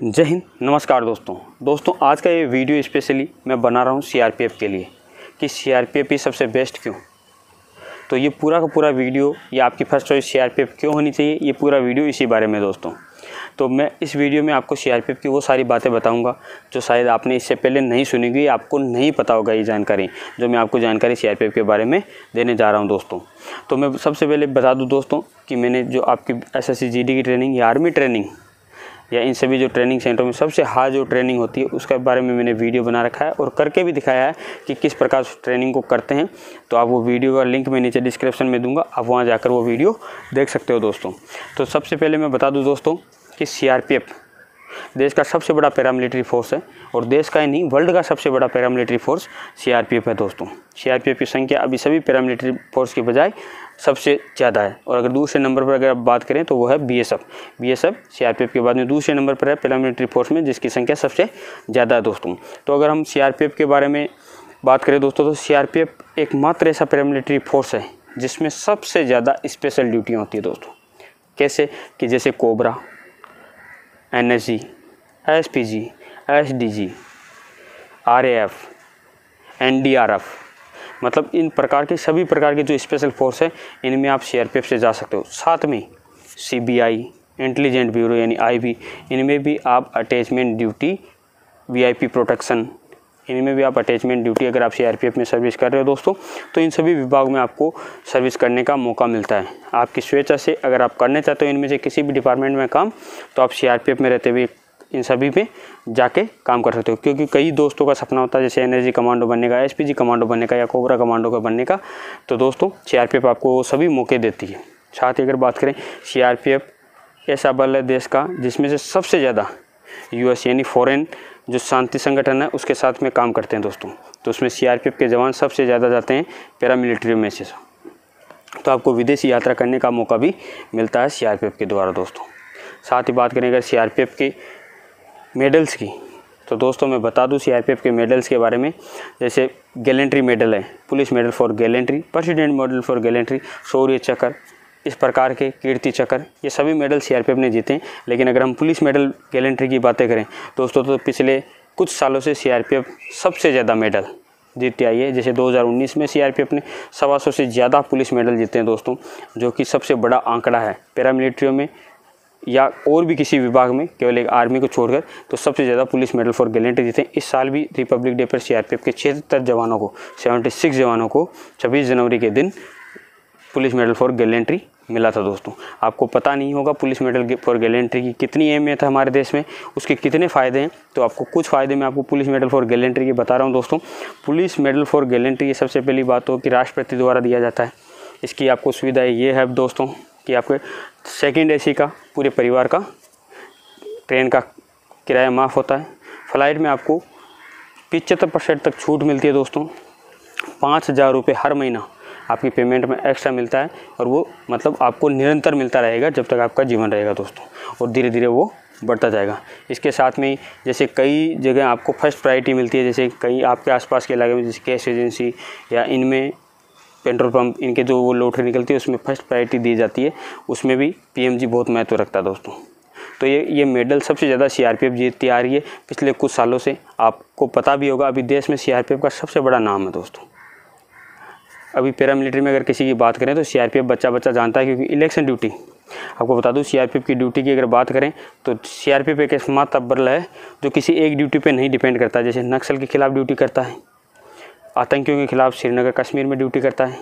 जय हिंद, नमस्कार दोस्तों। दोस्तों, आज का ये वीडियो स्पेशली मैं बना रहा हूँ सीआरपीएफ के लिए। कि सीआरपीएफ ही सबसे बेस्ट क्यों? तो ये पूरा का पूरा वीडियो, ये आपकी फ़र्स्ट चॉइस सीआरपीएफ क्यों होनी चाहिए, ये पूरा वीडियो इसी बारे में दोस्तों। तो मैं इस वीडियो में आपको सीआरपीएफ की वो सारी बातें बताऊँगा, जो शायद आपने इससे पहले नहीं सुनी हुई आपको नहीं पता होगा ये जानकारी, जो मैं आपको जानकारी सीआरपीएफ के बारे में देने जा रहा हूँ दोस्तों। तो मैं सबसे पहले बता दूँ दोस्तों, कि मैंने जो आपकी एस एस की ट्रेनिंग या आर्मी ट्रेनिंग या इन सभी जो ट्रेनिंग सेंटरों में सबसे हार्ड जो ट्रेनिंग होती है, उसके बारे में मैंने वीडियो बना रखा है और करके भी दिखाया है कि किस प्रकार से ट्रेनिंग को करते हैं। तो आप वो वीडियो का लिंक मैं नीचे डिस्क्रिप्शन में दूँगा, आप वहाँ जाकर वो वीडियो देख सकते हो दोस्तों। तो सबसे पहले मैं बता दूँ दोस्तों कि सी देश का सबसे बड़ा पैरामिलिट्री फोर्स है और देश का ही नहीं, वर्ल्ड का सबसे बड़ा पैरामिलिट्री फोर्स सीआरपीएफ है दोस्तों। सीआरपीएफ की संख्या अभी सभी पैरामिलिट्री फोर्स के बजाय सबसे ज़्यादा है। और अगर दूसरे नंबर पर अगर आप बात करें तो वो है बीएसएफ बीएसएफ सीआरपीएफ के बाद में दूसरे नंबर पर है पैरामिलिट्री फोर्स में, जिसकी संख्या सबसे ज़्यादा है दोस्तों। तो अगर हम सीआरपीएफ के बारे में बात करें दोस्तों तो सी आर पी सीआरपीएफ एकमात्र ऐसा पैरामिलिट्री फोर्स है, जिसमें सबसे ज़्यादा स्पेशल ड्यूटियाँ होती है दोस्तों। कैसे? कि जैसे cobra N S G S P G S D G R A F N D R F मतलब इन प्रकार के सभी प्रकार के जो स्पेशल फोर्स है, इनमें आप सी आर पी एफ़ से जा सकते हो। साथ में C B I intelligent bureau यानी आई बी इनमें भी आप attachment duty V I P protection इनमें भी आप अटैचमेंट ड्यूटी अगर आप सीआरपीएफ में सर्विस कर रहे हो दोस्तों तो इन सभी विभाग में आपको सर्विस करने का मौका मिलता है। आपकी स्वेच्छा से अगर आप करना चाहते हो इनमें से किसी भी डिपार्टमेंट में काम तो आप सीआरपीएफ में रहते हुए इन सभी पे जाके काम कर सकते हो। क्योंकि कई दोस्तों का सपना होता है, जैसे एनर्जी कमांडो बनने का एसपीजी कमांडो बनने का या कोबरा कमांडो का बनने का तो दोस्तों सीआरपीएफ आपको सभी मौके देती है। साथ ही अगर बात करें सीआरपीएफ ऐसा बल है देश का, जिसमें से सबसे ज़्यादा यूएस यानी फॉरेन जो शांति संगठन है, उसके साथ में काम करते हैं दोस्तों। तो उसमें सीआरपीएफ के जवान सबसे ज़्यादा जाते हैं पैरामिलिट्री में से। तो आपको विदेशी यात्रा करने का मौका भी मिलता है सीआरपीएफ के द्वारा दोस्तों। साथ ही बात करें अगर सीआरपीएफ के मेडल्स की। तो दोस्तों, मैं बता दूँ सीआरपीएफ के मेडल्स के बारे में। जैसे गैलेंट्री मेडल है, police medal for gallantry, president medal for gallantry, Shaurya Chakra, इस प्रकार के कीर्ति चक्र, ये सभी मेडल सीआरपीएफ ने जीते हैं। लेकिन अगर हम पुलिस मेडल गैलेंट्री की बातें करें, दोस्तों तो पिछले कुछ सालों से सीआरपीएफ सबसे ज़्यादा मेडल जीतती आई है। जैसे 2019 में सीआरपीएफ ने सवा सौ से ज़्यादा पुलिस मेडल जीते हैं दोस्तों, जो कि सबसे बड़ा आंकड़ा है। पैरामिलिट्रियों में या और भी किसी विभाग में, केवल एक आर्मी को छोड़कर तो सबसे ज़्यादा पुलिस मेडल फॉर गैलेंट्री जीते इस साल भी रिपब्लिक डे पर सीआरपीएफ के छिहत्तर जवानों को 76 जवानों को 26 जनवरी के दिन पुलिस मेडल फॉर गैलेंट्री मिला था दोस्तों। आपको पता नहीं होगा पुलिस मेडल फॉर गैलेंट्री की कितनी अहमियत है हमारे देश में, उसके कितने फ़ायदे हैं तो आपको कुछ फ़ायदे मैं आपको पुलिस मेडल फॉर गैलेंट्री की बता रहा हूँ दोस्तों। पुलिस मेडल फॉर गैलेंट्री ये सबसे पहली बात हो कि राष्ट्रपति द्वारा दिया जाता है। इसकी आपको सुविधा ये है दोस्तों कि आपके सेकेंड ए का, पूरे परिवार का, ट्रेन का किराया माफ़ होता है। फ़्लाइट में आपको पिचहत्तर परसेंट तक छूट मिलती है दोस्तों। पाँच हज़ार रुपये हर महीना आपकी पेमेंट में एक्स्ट्रा मिलता है और वो मतलब आपको निरंतर मिलता रहेगा जब तक आपका जीवन रहेगा दोस्तों और धीरे धीरे वो बढ़ता जाएगा। इसके साथ में जैसे कई जगह आपको फ़र्स्ट प्रायोरिटी मिलती है, जैसे कई आपके आसपास के इलाके में, जैसे कैश एजेंसी या इनमें पेट्रोल पंप, इनके जो वो लोटरी निकलती है, उसमें फ़र्स्ट प्रायोरिटी दी जाती है। उसमें भी पीएमजी बहुत महत्व रखता है दोस्तों। तो ये ये मेडल सबसे ज़्यादा सीआरपीएफ जीतती आ रही है। पिछले कुछ सालों से आपको पता भी होगा, अभी देश में सीआरपीएफ का सबसे बड़ा नाम है दोस्तों। अभी पैरामिलिट्री में अगर किसी की बात करें तो सीआरपीएफ बच्चा बच्चा जानता है, क्योंकि इलेक्शन ड्यूटी आपको बता दूँ सीआरपीएफ की ड्यूटी की अगर बात करें तो सीआरपीएफ एक एकमात्र बल है, जो किसी एक ड्यूटी पे नहीं डिपेंड करता, जैसे नक्सल के खिलाफ ड्यूटी करता है। आतंकियों के खिलाफ श्रीनगर कश्मीर में ड्यूटी करता है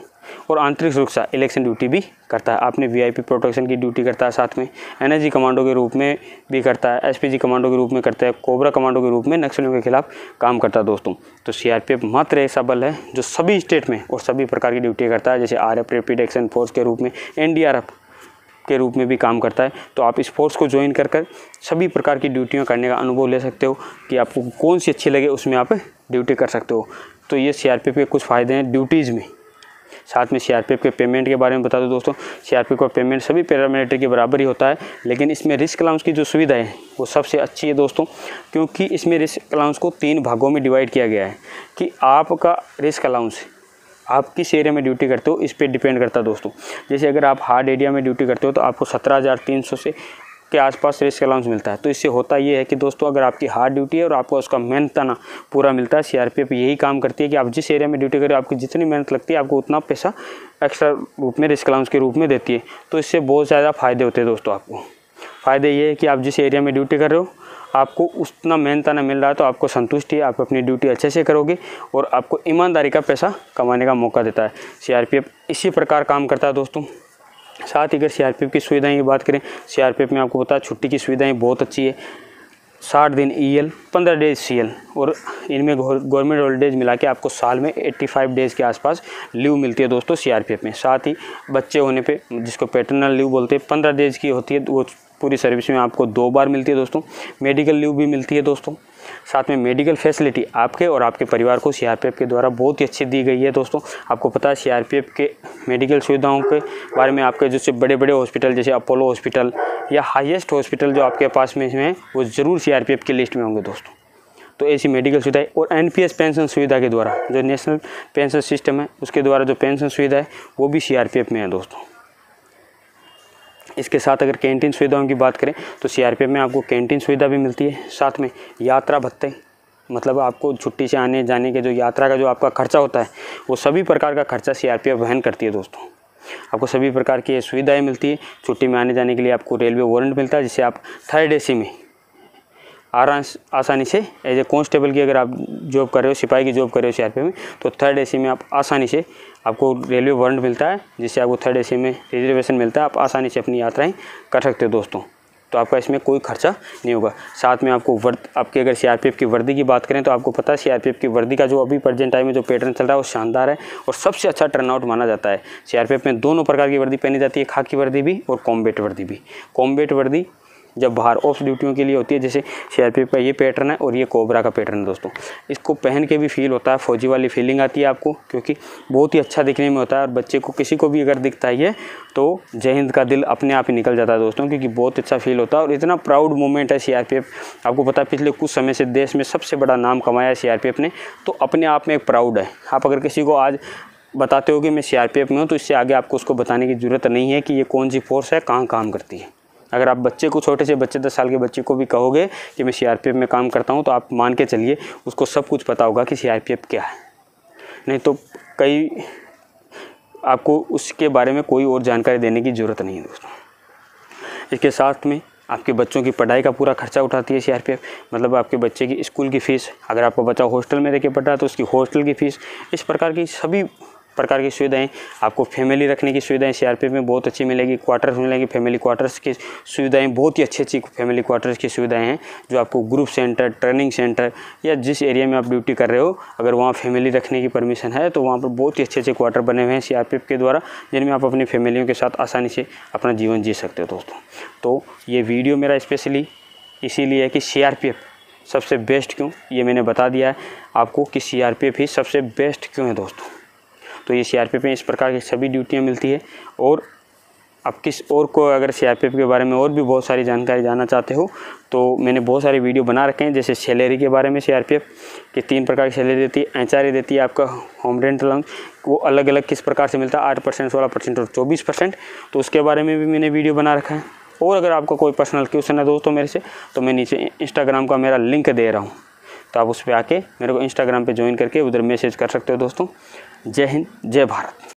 और आंतरिक सुरक्षा इलेक्शन ड्यूटी भी करता है। आपने वीआईपी प्रोटेक्शन की ड्यूटी करता है साथ में एनएसजी कमांडो के रूप में भी करता है एसपीजी कमांडो के रूप में करता है कोबरा कमांडो के रूप में नक्सलियों के खिलाफ काम करता है दोस्तों। तो सीआरपीएफ मात्र ऐसा बल है जो सभी स्टेट में और सभी प्रकार की ड्यूटी करता है, जैसे आर रेपिड एक्शन फोर्स के रूप में एनडीआरएफ के रूप में भी काम करता है। तो आप इस फोर्स को ज्वाइन कर कर सभी प्रकार की ड्यूटियाँ करने का अनुभव ले सकते हो कि आपको कौन सी अच्छी लगे, उसमें आप ड्यूटी कर सकते हो। तो ये सी के कुछ फ़ायदे हैं ड्यूटीज़ में। साथ में सीआरपीएफ के पेमेंट के बारे में बता दो दोस्तों सीआरपीएफ का पेमेंट सभी पैरामिलिट्री के बराबर ही होता है, लेकिन इसमें रिस्क अलाउंस की जो सुविधा है, वो सबसे अच्छी है दोस्तों, क्योंकि इसमें रिस्क अलाउंस को तीन भागों में डिवाइड किया गया है कि आपका रिस्क अलाउंस आप किस एरिया में ड्यूटी करते हो, इस पर डिपेंड करता है दोस्तों। जैसे अगर आप हार्ड एरिया में ड्यूटी करते हो तो आपको सत्रह हज़ार तीन सौ से के आसपास रिस्क अलाउंस मिलता है। तो इससे होता ये है कि दोस्तों, अगर आपकी हार्ड ड्यूटी है और आपको उसका मेहनत तना पूरा मिलता है सीआरपीएफ यही काम करती है कि आप जिस एरिया में ड्यूटी करें, आपकी जितनी मेहनत लगती है, आपको उतना पैसा एक्स्ट्रा रूप में रिस्क अलाउंस के रूप में देती है। तो इससे बहुत ज़्यादा फ़ायदे होते हैं दोस्तों आपको। फ़ायदे ये है कि आप जिस एरिया में ड्यूटी कर रहे हो, आपको उतना मेहनत मेहनताना मिल रहा है तो आपको संतुष्टि आप अपनी ड्यूटी अच्छे से करोगे और आपको ईमानदारी का पैसा कमाने का मौका देता है। सीआरपीएफ इसी प्रकार काम करता है दोस्तों। साथ ही अगर सीआरपीएफ की सुविधाएँ की बात करें सीआरपीएफ में आपको पता छुट्टी की सुविधाएँ बहुत अच्छी है। साठ दिन ई एल पंद्रह डेज़ सी एल और इनमें गवर्नमेंट हॉलीडेज मिला के आपको साल में एट्टी फाइव डेज़ के आसपास लीव मिलती है दोस्तों सीआरपीएफ में। साथ ही बच्चे होने पे, जिसको पैटर्नल लीव बोलते हैं, पंद्रह डेज़ की होती है, वो पूरी सर्विस में आपको दो बार मिलती है दोस्तों। मेडिकल लीव भी मिलती है दोस्तों। साथ में मेडिकल फैसिलिटी आपके और आपके परिवार को सीआरपीएफ के द्वारा बहुत ही अच्छी दी गई है दोस्तों। आपको पता है सीआरपीएफ के मेडिकल सुविधाओं के बारे में आपके जैसे बड़े बड़े हॉस्पिटल जैसे अपोलो हॉस्पिटल या हाईएस्ट हॉस्पिटल जो आपके पास में हैं, वो ज़रूर सीआरपीएफ की लिस्ट में होंगे दोस्तों। तो ऐसी मेडिकल सुविधाएँ और एनपीएस पेंशन सुविधा के द्वारा, जो नेशनल पेंशन सिस्टम है, उसके द्वारा जो पेंशन सुविधा है, वो भी सीआरपीएफ में है दोस्तों। इसके साथ अगर कैंटीन सुविधाओं की बात करें तो सीआरपीएफ में आपको कैंटीन सुविधा भी मिलती है। साथ में यात्रा भत्ते मतलब आपको छुट्टी से आने जाने के जो यात्रा का जो आपका खर्चा होता है, वो सभी प्रकार का खर्चा सीआरपीएफ वहन करती है दोस्तों। आपको सभी प्रकार की सुविधाएँ मिलती है। छुट्टी में आने जाने के लिए आपको रेलवे वारंट मिलता है जिससे आप थर्ड एसी में आराम आसानी से एज ए कॉन्स्टेबल की अगर आप जॉब कर रहे हो, सिपाही की जॉब कर रहे हो सीआरपीएफ में तो थर्ड एसी में आप आसानी से आपको रेलवे वारंट मिलता है, जिससे आपको थर्ड एसी में रिजर्वेशन मिलता है। आप आसानी से अपनी यात्राएँ कर सकते हो दोस्तों। तो आपका इसमें कोई खर्चा नहीं होगा। साथ में आपको वर्द, आपके अगर सीआरपीएफ की वर्दी की बात करें तो आपको पता है सीआरपीएफ की वर्दी का जो अभी प्रेजेंट टाइम में जो पैटर्न चल रहा है, वो शानदार है और सबसे अच्छा टर्नआउट माना जाता है। सीआरपीएफ में दोनों प्रकार की वर्दी पहनी जाती है खाकी वर्दी भी और कॉम्बेट वर्दी भी। कॉम्बेट वर्दी जब बाहर ऑफ़ ड्यूटियों के लिए होती है, जैसे सीआरपीएफ का ये पैटर्न है और ये कोबरा का पैटर्न है दोस्तों। इसको पहन के भी फील होता है, फौजी वाली फीलिंग आती है आपको, क्योंकि बहुत ही अच्छा दिखने में होता है और बच्चे को किसी को भी अगर दिखता ही है तो जय हिंद का दिल अपने आप ही निकल जाता है दोस्तों, क्योंकि बहुत अच्छा फील होता है और इतना प्राउड मोमेंट है सीआरपीएफ आपको पता है, पिछले कुछ समय से देश में सबसे बड़ा नाम कमाया है सीआरपीएफ ने तो अपने आप में एक प्राउड है। आप अगर किसी को आज बताते हो कि मैं सीआरपीएफ में हूँ तो इससे आगे आपको उसको बताने की ज़रूरत नहीं है कि ये कौन सी फोर्स है, कहाँ काम करती है। अगर आप बच्चे को, छोटे से बच्चे, दस साल के बच्चे को भी कहोगे कि मैं सीआरपीएफ में काम करता हूँ तो आप मान के चलिए, उसको सब कुछ पता होगा कि सीआरपीएफ क्या है। नहीं तो कई, आपको उसके बारे में कोई और जानकारी देने की ज़रूरत नहीं है दोस्तों। इसके साथ में आपके बच्चों की पढ़ाई का पूरा खर्चा उठाती है सीआरपीएफ मतलब आपके बच्चे की स्कूल की फ़ीस, अगर आपका बच्चा हॉस्टल में रह के पढ़ रहा है तो उसकी हॉस्टल की फ़ीस, इस प्रकार की सभी प्रकार की सुविधाएँ, आपको फैमिली रखने की सुविधाएँ सीआरपीएफ में बहुत अच्छी मिलेगी क्वार्टर्स मिलेंगे फैमिली क्वार्टर्स की सुविधाएँ, बहुत ही अच्छी अच्छी फैमिली क्वार्टर्स की सुविधाएँ हैं, जो आपको ग्रुप सेंटर ट्रेनिंग सेंटर या जिस एरिया में आप ड्यूटी कर रहे हो, अगर वहाँ फैमिली रखने की परमिशन है तो वहाँ पर बहुत ही अच्छे अच्छे क्वार्टर बने हुए हैं सीआरपीएफ के द्वारा, जिनमें आप अपनी फैमिलियों के साथ आसानी से अपना जीवन जी सकते हो दोस्तों। तो ये वीडियो मेरा स्पेशली इसीलिए है कि सीआरपीएफ सबसे बेस्ट क्यों, ये मैंने बता दिया है, आपको कि सीआरपीएफ ही सबसे बेस्ट क्यों है दोस्तों। तो ये सीआरपीएफ में इस प्रकार की सभी ड्यूटियाँ मिलती है। और आप किस और को अगर सीआरपीएफ के बारे में और भी बहुत सारी जानकारी जानना चाहते हो तो मैंने बहुत सारे वीडियो बना रखे हैं, जैसे सैलरी के बारे में सी की तीन प्रकार की सैलरी देती है एचआरए देती है आपका होम रेंट अलाउंस वो अलग अलग किस प्रकार से मिलता है, आठ परसेंट, सोलह परसेंट और चौबीस परसेंट तो उसके बारे में भी मैंने वीडियो बना रखा है। और अगर आपका कोई पर्सनल क्वेश्चन है दोस्तों मेरे से तो मैं नीचे इंस्टाग्राम का मेरा लिंक दे रहा हूँ। तो आप उस पर आके मेरे को इंस्टाग्राम पे ज्वाइन करके उधर मैसेज कर सकते हो दोस्तों। जय हिंद जय भारत।